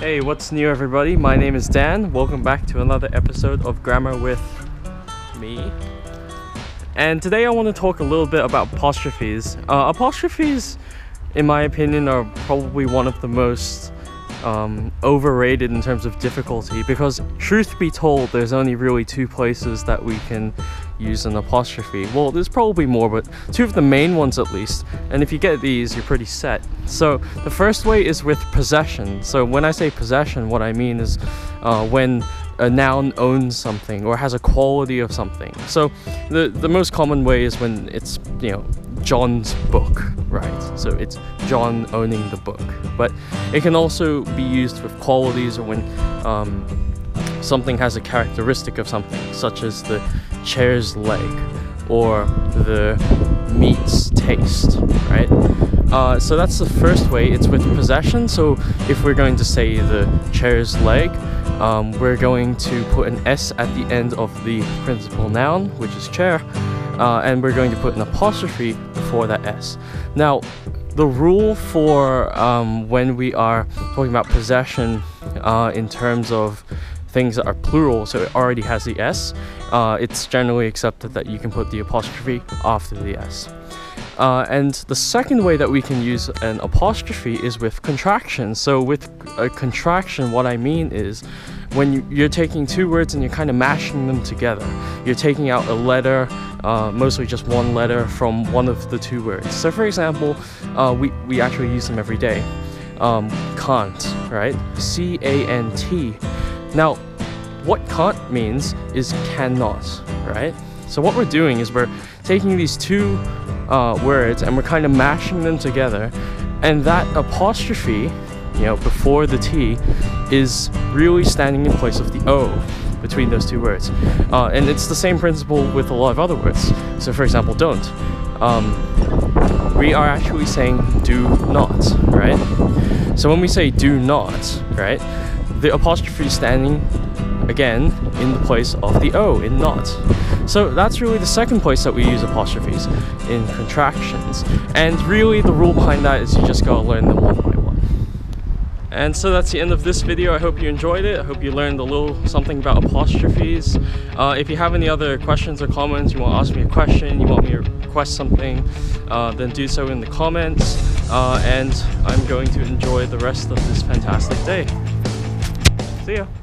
Hey, what's new, everybody? My name is Dan. Welcome back to another episode of Grammar with me. And today I want to talk a little bit about apostrophes. Uh, apostrophes, in my opinion, are probably one of the most um, overrated in terms of difficulty because, truth be told, there's only really two places that we can use an apostrophe. Well, there's probably more, but two of the main ones at least. And if you get these, you're pretty set. So the first way is with possession. So when I say possession, what I mean is uh, when a noun owns something or has a quality of something. So the the most common way is when it's you know John's book, right? So it's John owning the book. But it can also be used with qualities or when um, something has a characteristic of something, such as the chair's leg or the meat's taste, right? Uh, so that's the first way. It's with possession. So if we're going to say the chair's leg, um, we're going to put an S at the end of the principal noun, which is chair, uh, and we're going to put an apostrophe before that S. Now, the rule for um, when we are talking about possession uh, in terms of things that are plural, so it already has the S, uh, it's generally accepted that you can put the apostrophe after the S. Uh, and the second way that we can use an apostrophe is with contraction. So with a contraction, what I mean is when you're taking two words and you're kind of mashing them together. You're taking out a letter, uh, mostly just one letter from one of the two words. So for example, uh, we, we actually use them every day. Um, can't, right? C-A-N-T. Now, what can't means is cannot, right? So what we're doing is we're taking these two uh, words and we're kind of mashing them together and that apostrophe you know before the T is really standing in place of the O between those two words. Uh, and it's the same principle with a lot of other words. So for example don't. Um, we are actually saying do not right? So when we say do not right the apostrophe standing again in the place of the O in not. So that's really the second place that we use apostrophes in contractions. And really the rule behind that is you just gotta learn them one by one. And so that's the end of this video. I hope you enjoyed it. I hope you learned a little something about apostrophes. Uh, if you have any other questions or comments, you want to ask me a question, you want me to request something, uh, then do so in the comments. Uh, and I'm going to enjoy the rest of this fantastic day. See ya.